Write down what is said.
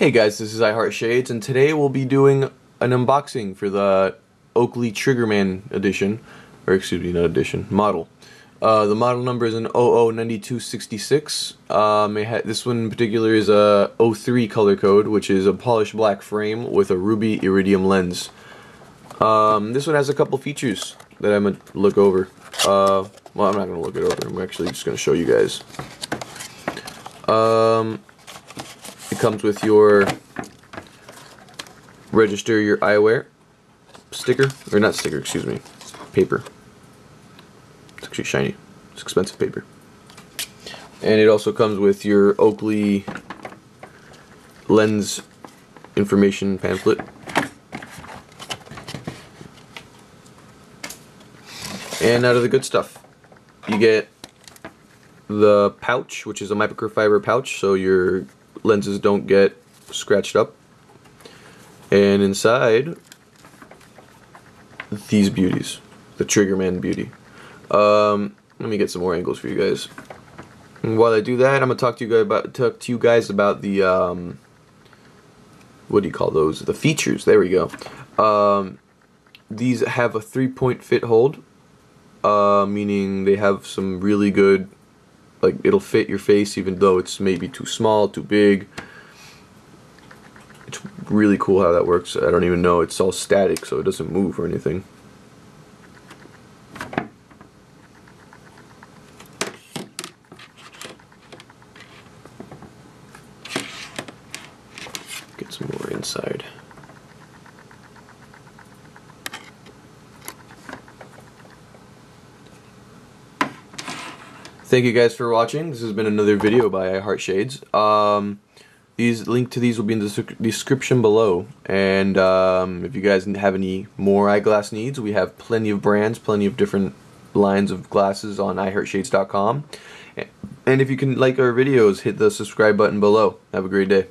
Hey guys, this is iHeartShades, and today we'll be doing an unboxing for the Oakley Triggerman edition, or excuse me, not edition, model. Uh, the model number is an OO9266. Um, this one in particular is a 03 color code, which is a polished black frame with a ruby iridium lens. Um, this one has a couple features that I'm going to look over. Uh, well, I'm not going to look it over. I'm actually just going to show you guys. Um, comes with your register your eyewear sticker, or not sticker, excuse me, paper. It's actually shiny. It's expensive paper. And it also comes with your Oakley lens information pamphlet. And out of the good stuff, you get the pouch, which is a microfiber pouch, so your lenses don't get scratched up. And inside, these beauties, the Triggerman beauty. Um, let me get some more angles for you guys. And while I do that, I'm gonna talk to you guys about talk to you guys about the um, what do you call those? The features. There we go. Um, these have a three-point fit hold, uh, meaning they have some really good like it'll fit your face even though it's maybe too small, too big. It's really cool how that works. I don't even know. It's all static so it doesn't move or anything. Get some more inside. Thank you guys for watching. This has been another video by I iHeartShades. Um, these link to these will be in the description below. And um, if you guys have any more eyeglass needs, we have plenty of brands, plenty of different lines of glasses on eyeheartshades.com. And if you can like our videos, hit the subscribe button below. Have a great day.